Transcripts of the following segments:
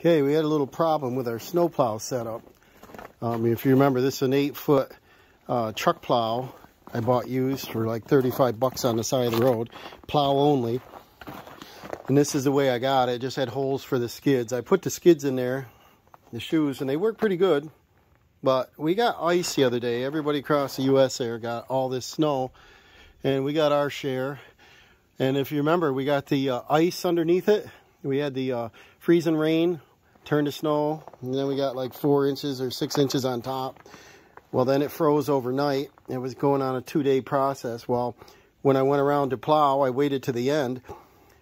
Okay, we had a little problem with our snowplow setup. Um, if you remember, this is an eight foot uh, truck plow I bought used for like 35 bucks on the side of the road, plow only. And this is the way I got it. it just had holes for the skids. I put the skids in there, the shoes, and they work pretty good. But we got ice the other day. Everybody across the U.S. there got all this snow, and we got our share. And if you remember, we got the uh, ice underneath it. We had the uh, freezing rain turned to snow, and then we got like four inches or six inches on top. Well, then it froze overnight. It was going on a two-day process. Well, when I went around to plow, I waited to the end.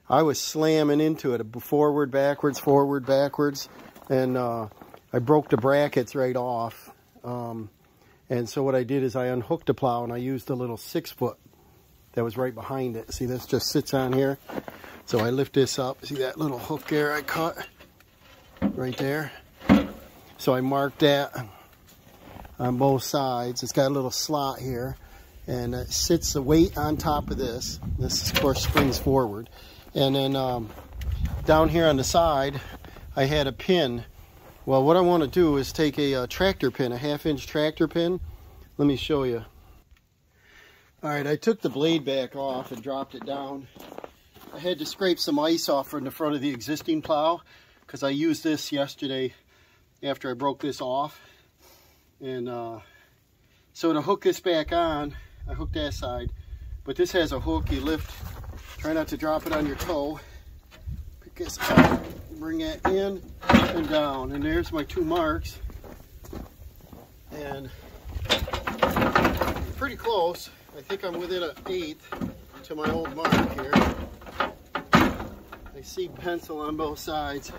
I was slamming into it, forward, backwards, forward, backwards, and uh, I broke the brackets right off. Um, and so what I did is I unhooked the plow and I used a little six foot that was right behind it. See, this just sits on here. So I lift this up. See that little hook there I cut? Right there. So I marked that on both sides. It's got a little slot here and it sits the weight on top of this. This of course springs forward. And then um, down here on the side, I had a pin. Well, what I want to do is take a, a tractor pin, a half inch tractor pin. Let me show you. All right, I took the blade back off and dropped it down. I had to scrape some ice off from the front of the existing plow because I used this yesterday after I broke this off. And uh, so to hook this back on, I hooked that side, but this has a hook you lift. Try not to drop it on your toe. Pick this up, bring it in and down. And there's my two marks. And pretty close. I think I'm within an eighth to my old mark here. I see pencil on both sides.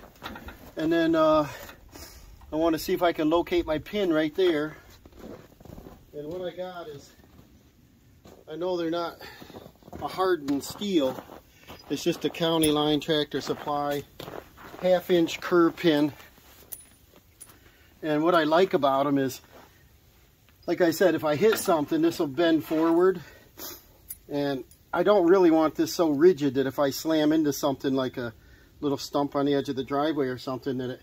And then uh, I want to see if I can locate my pin right there. And what I got is, I know they're not a hardened steel. It's just a county line tractor supply half inch curve pin. And what I like about them is, like I said, if I hit something, this will bend forward. And I don't really want this so rigid that if I slam into something like a little stump on the edge of the driveway or something that it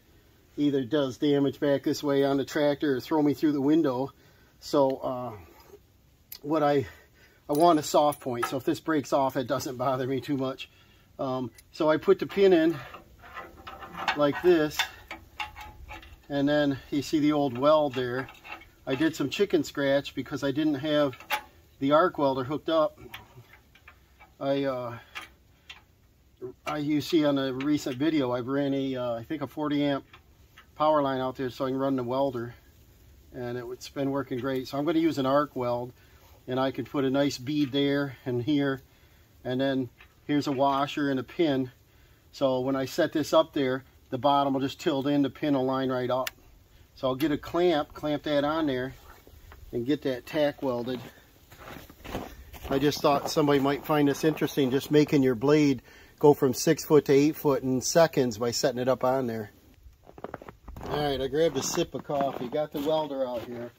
either does damage back this way on the tractor or throw me through the window. So uh, what I, I want a soft point. So if this breaks off, it doesn't bother me too much. Um, so I put the pin in like this. And then you see the old weld there. I did some chicken scratch because I didn't have the arc welder hooked up. I uh, I, you see on a recent video, I've ran a, uh, I think a 40 amp power line out there so I can run the welder. And it, it's been working great. So I'm going to use an arc weld. And I can put a nice bead there and here. And then here's a washer and a pin. So when I set this up there, the bottom will just tilt in, the pin will line right up. So I'll get a clamp, clamp that on there, and get that tack welded. I just thought somebody might find this interesting, just making your blade go from six foot to eight foot in seconds by setting it up on there. All right, I grabbed a sip of coffee. Got the welder out here.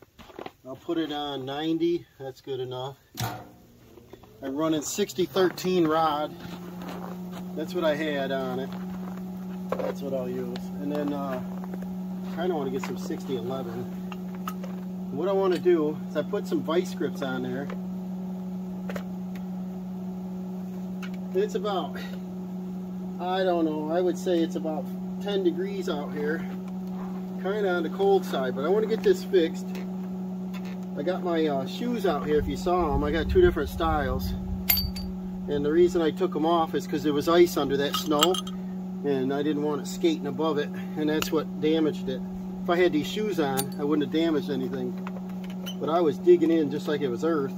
I'll put it on 90. That's good enough. I'm running 6013 rod. That's what I had on it. That's what I'll use. And then uh, kind of want to get some 6011. What I want to do is I put some vice grips on there. It's about I don't know, I would say it's about 10 degrees out here. Kind of on the cold side, but I want to get this fixed. I got my uh, shoes out here, if you saw them. I got two different styles. And the reason I took them off is because there was ice under that snow. And I didn't want it skating above it. And that's what damaged it. If I had these shoes on, I wouldn't have damaged anything. But I was digging in just like it was earth.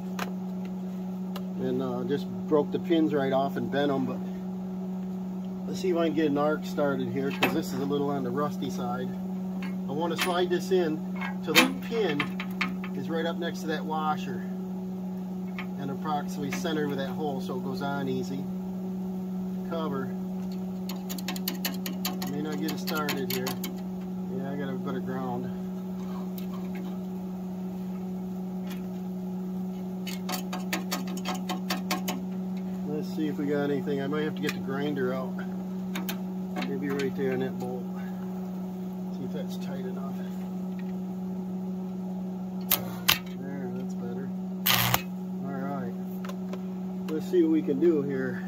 And uh, just broke the pins right off and bent them. But Let's see if I can get an arc started here because this is a little on the rusty side. I want to slide this in till the pin is right up next to that washer and approximately centered with that hole so it goes on easy. Cover. May not get it started here. Yeah, I got a better ground. we got anything. I might have to get the grinder out. Maybe right there in that bolt. See if that's tight enough. There, that's better. Alright. Let's see what we can do here.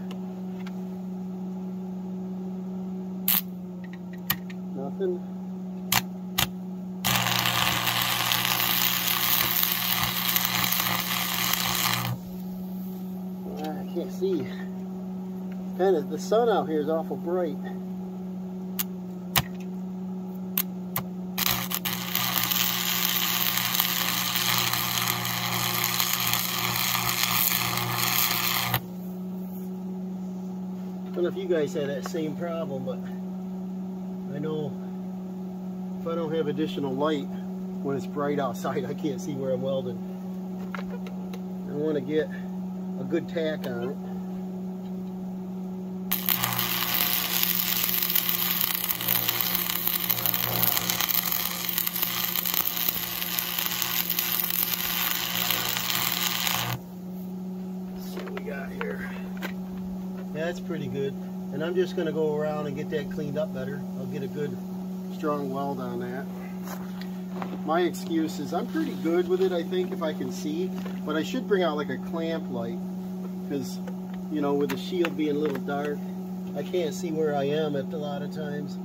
Of the sun out here is awful bright. I don't know if you guys had that same problem, but I know if I don't have additional light when it's bright outside, I can't see where I'm welding. I want to get a good tack on it. That's pretty good. And I'm just going to go around and get that cleaned up better. I'll get a good strong weld on that. My excuse is I'm pretty good with it, I think, if I can see. But I should bring out like a clamp light. Because, you know, with the shield being a little dark, I can't see where I am at a lot of times.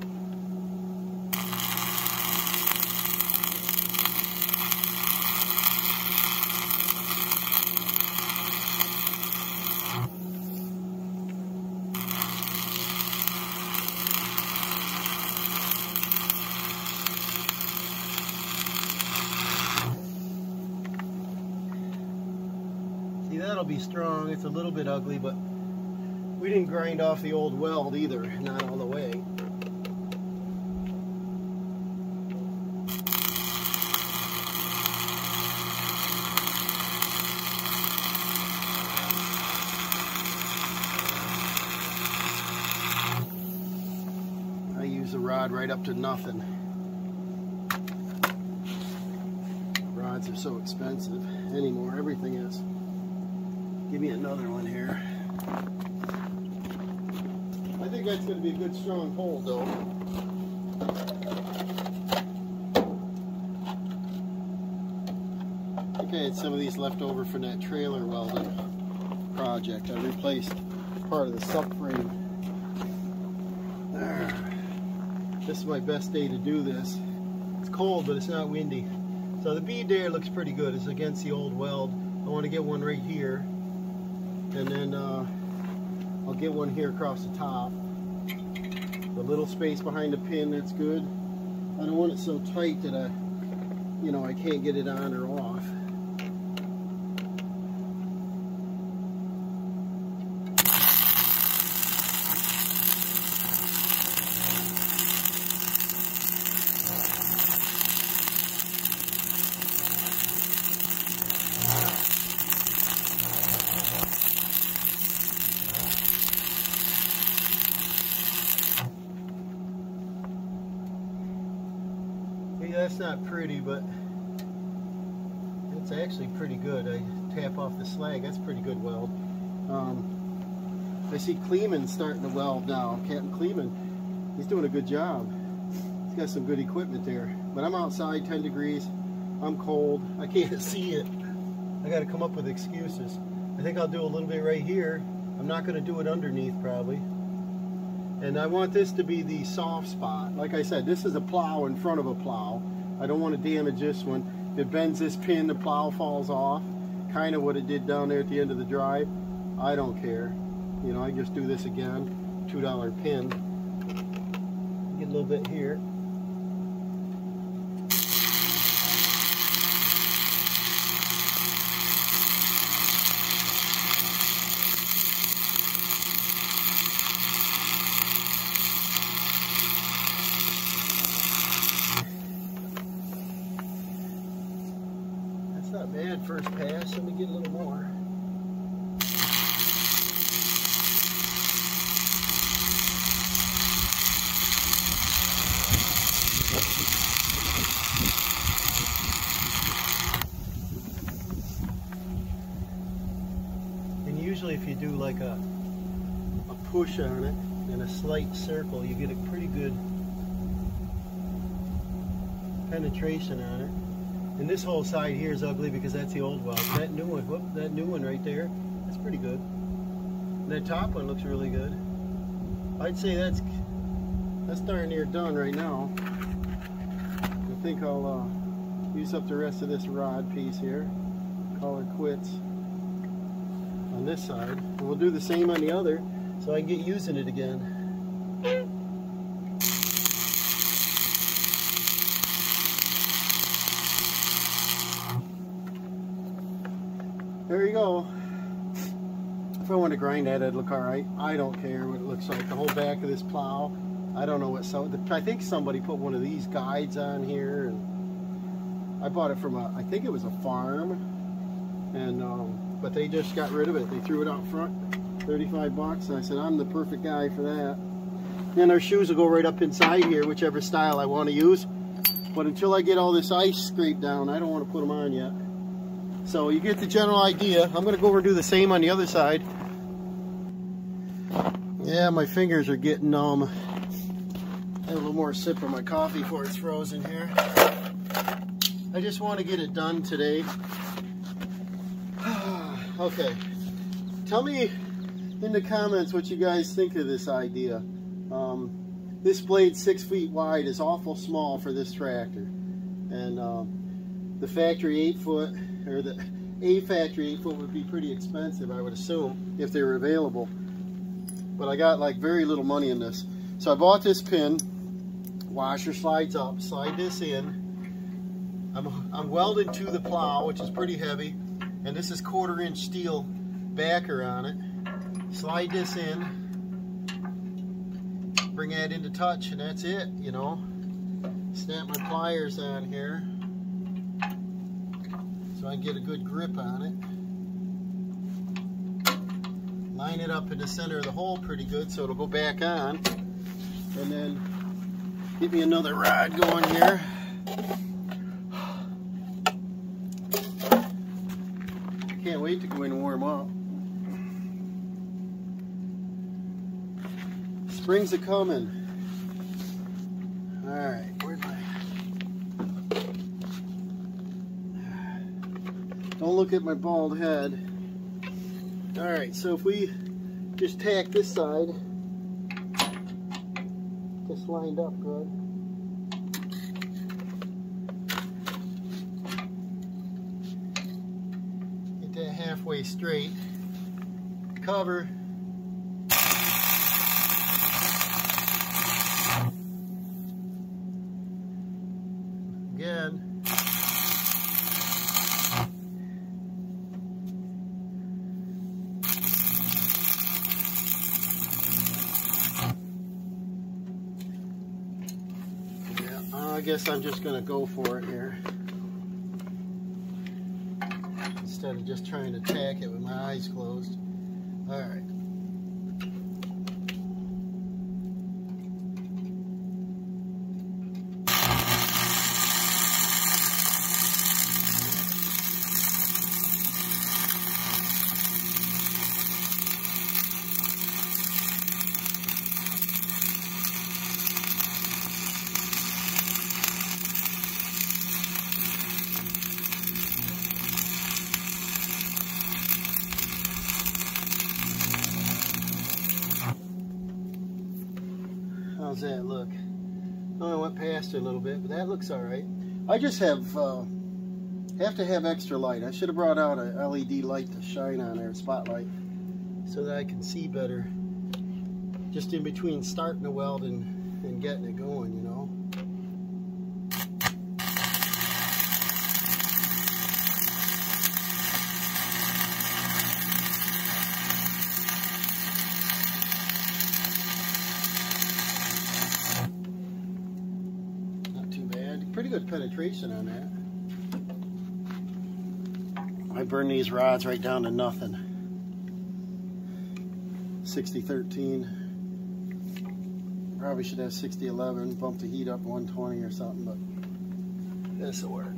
That'll be strong. It's a little bit ugly, but we didn't grind off the old weld either, not all the way. I use the rod right up to nothing. Rods are so expensive anymore, everything is. Give me another one here. I think that's going to be a good strong hold though. I think I had some of these left over from that trailer welding project. I replaced part of the subframe. There. This is my best day to do this. It's cold, but it's not windy. So the bead there looks pretty good. It's against the old weld. I want to get one right here and then uh, I'll get one here across the top. The little space behind the pin that's good. I don't want it so tight that I you know I can't get it on or off that's not pretty, but it's actually pretty good. I tap off the slag. That's pretty good weld. Um, I see Kleeman starting to weld now. Captain Kleeman, he's doing a good job. He's got some good equipment there. But I'm outside 10 degrees. I'm cold. I can't see it. I got to come up with excuses. I think I'll do a little bit right here. I'm not going to do it underneath probably. And I want this to be the soft spot. Like I said, this is a plow in front of a plow. I don't want to damage this one. If it bends this pin, the plow falls off. Kind of what it did down there at the end of the drive. I don't care. You know, I just do this again. $2 pin. Get a little bit here. Pass. Let me get a little more. And usually if you do like a, a push on it in a slight circle, you get a pretty good penetration on it. And this whole side here is ugly because that's the old well. That new one, whoop, that new one right there, that's pretty good. That top one looks really good. I'd say that's that's darn near done right now. I think I'll uh, use up the rest of this rod piece here. Call it quits on this side. And we'll do the same on the other so I can get using it again. There you go. If I want grind that, it'd look all right. I don't care what it looks like. The whole back of this plow. I don't know what so. I think somebody put one of these guides on here, and I bought it from a. I think it was a farm, and um, but they just got rid of it. They threw it out front, 35 bucks. And I said I'm the perfect guy for that. And our shoes will go right up inside here, whichever style I want to use. But until I get all this ice scraped down, I don't want to put them on yet. So you get the general idea. I'm going to go over and do the same on the other side. Yeah, my fingers are getting numb. Um, have a little more sip of my coffee before it's frozen here. I just want to get it done today. okay. Tell me in the comments what you guys think of this idea. Um, this blade six feet wide is awful small for this tractor. And um, the factory eight foot, or the A factory eight foot would be pretty expensive, I would assume, if they were available but I got like very little money in this. So I bought this pin, washer slides up, slide this in. I'm, I'm welded to the plow, which is pretty heavy, and this is quarter inch steel backer on it. Slide this in, bring that into touch, and that's it, you know. Snap my pliers on here so I can get a good grip on it line it up in the center of the hole pretty good so it'll go back on. And then give me another rod going here. I can't wait to go in and warm up. Springs are coming. Alright, where's my... Don't look at my bald head. All right, so if we just tack this side, just lined up good. Get that halfway straight. Cover. Again. I guess I'm just going to go for it here. Instead of just trying to tack it with my eyes closed. All right. How's that look? Oh, I went past it a little bit, but that looks all right. I just have uh, have to have extra light. I should have brought out a LED light to shine on there, spotlight, so that I can see better. Just in between starting the weld and, and getting it going, you know. Pretty good penetration on that. I burn these rods right down to nothing. 6013. Probably should have 6011, bump the heat up 120 or something, but this will work.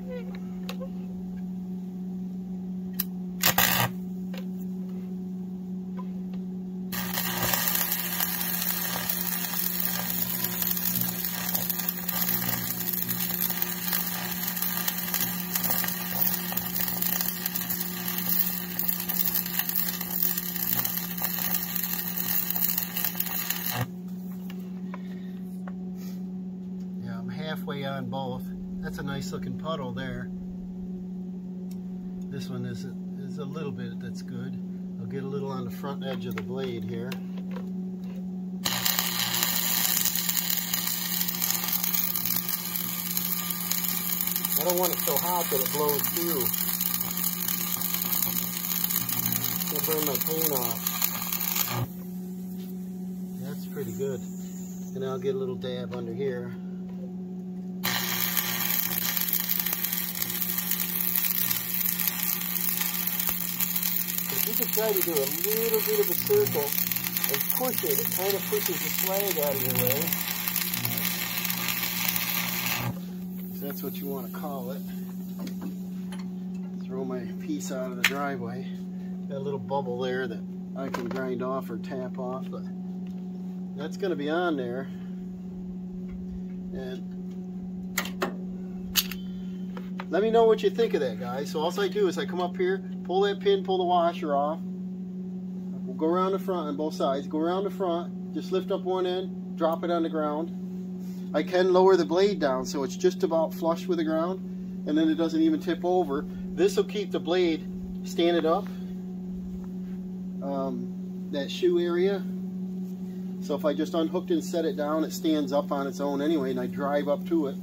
Both. That's a nice looking puddle there. This one is, is a little bit that's good. I'll get a little on the front edge of the blade here. I don't want it so hot that it blows through. It'll burn my paint off. That's pretty good. And I'll get a little dab under here. Can try to do a little bit of a circle and push it, it kind of pushes the slag out of your way. that's what you want to call it. Throw my piece out of the driveway. That little bubble there that I can grind off or tap off, but that's going to be on there. And let me know what you think of that, guys. So all I do is I come up here, pull that pin, pull the washer off. We'll go around the front on both sides. Go around the front, just lift up one end, drop it on the ground I can lower the blade down so it's just about flush with the ground and then it doesn't even tip over. This will keep the blade standing up, um, that shoe area. So if I just unhooked and set it down, it stands up on its own anyway and I drive up to it.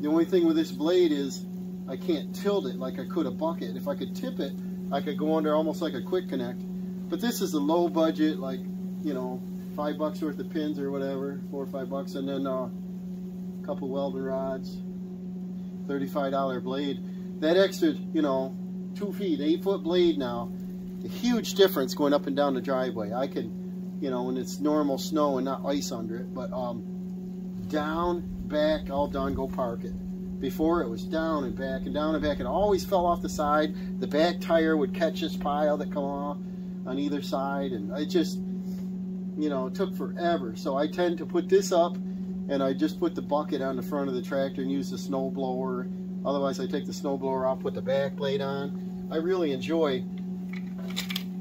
The only thing with this blade is I can't tilt it like I could a bucket. If I could tip it, I could go under almost like a quick connect. But this is a low budget, like, you know, five bucks worth of pins or whatever, four or five bucks, and then uh, couple welding rods, $35 blade. That extra, you know, two feet, eight foot blade now, a huge difference going up and down the driveway. I can, you know, when it's normal snow and not ice under it, but um, down, back, all done, go park it. Before it was down and back and down and back. It always fell off the side. The back tire would catch this pile that come off on either side. And it just, you know, it took forever. So I tend to put this up and I just put the bucket on the front of the tractor and use the snow blower. Otherwise, I take the snow blower off, put the back blade on. I really enjoy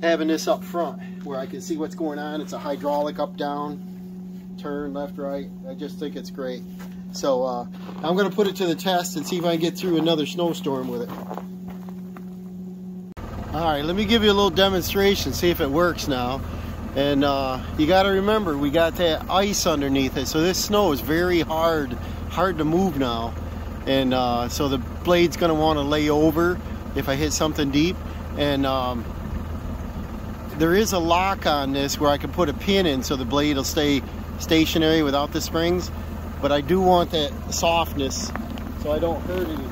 having this up front where I can see what's going on. It's a hydraulic up, down, turn, left, right. I just think it's great. So uh, I'm going to put it to the test and see if I can get through another snowstorm with it. All right, let me give you a little demonstration, see if it works now. And uh, you got to remember, we got that ice underneath it. So this snow is very hard, hard to move now. And uh, so the blade's going to want to lay over if I hit something deep. And um, there is a lock on this where I can put a pin in so the blade will stay stationary without the springs. But I do want that softness so I don't hurt anything.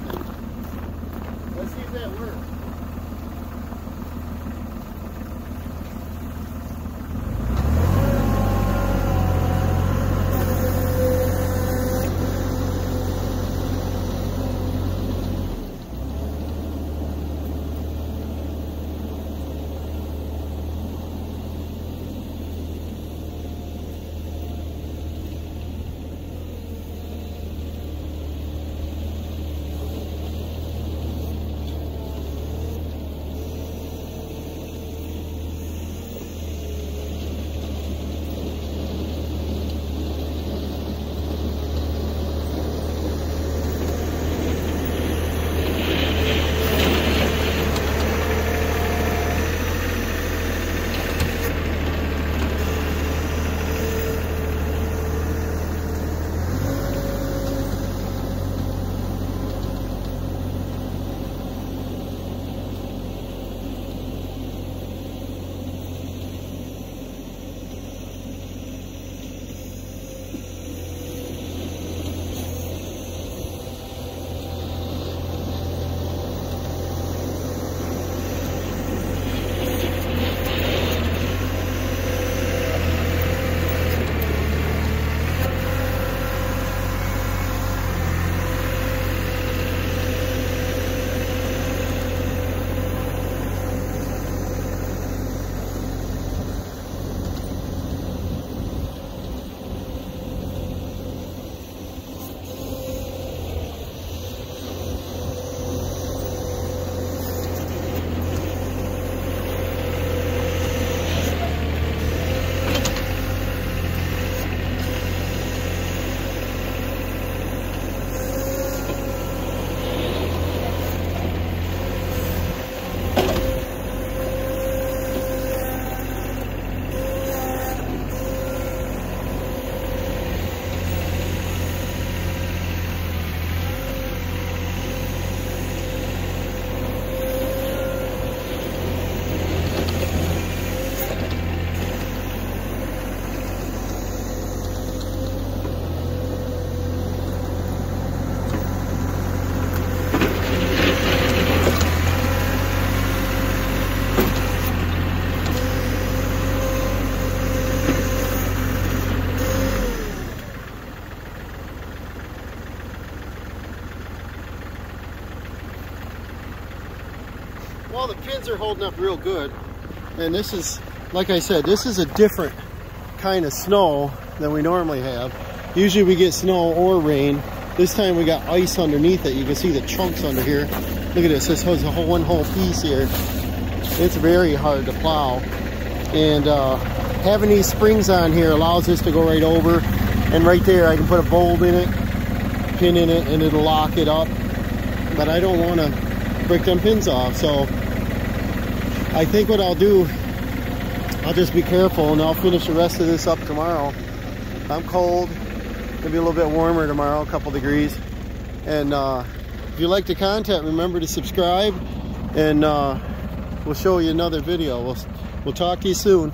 Are holding up real good. And this is, like I said, this is a different kind of snow than we normally have. Usually we get snow or rain. This time we got ice underneath it. You can see the chunks under here. Look at this, this has a whole one whole piece here. It's very hard to plow. And uh, having these springs on here allows this to go right over. And right there I can put a bolt in it, pin in it, and it'll lock it up. But I don't want to break them pins off. So I think what I'll do, I'll just be careful and I'll finish the rest of this up tomorrow. I'm cold. It'll be a little bit warmer tomorrow, a couple degrees. And uh, if you like the content, remember to subscribe and uh, we'll show you another video. We'll, we'll talk to you soon.